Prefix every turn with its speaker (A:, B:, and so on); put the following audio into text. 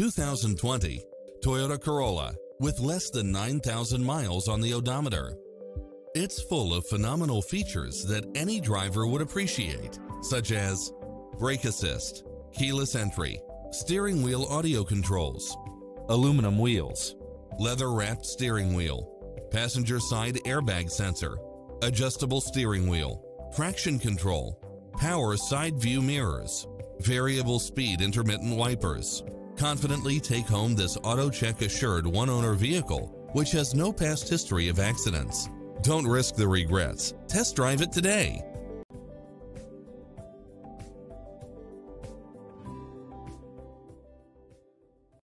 A: 2020 Toyota Corolla with less than 9,000 miles on the odometer. It's full of phenomenal features that any driver would appreciate, such as brake assist, keyless entry, steering wheel audio controls, aluminum wheels, leather-wrapped steering wheel, passenger side airbag sensor, adjustable steering wheel, traction control, power side view mirrors, variable speed intermittent wipers. Confidently take home this AutoCheck assured one-owner vehicle which has no past history of accidents. Don't risk the regrets. Test drive it today.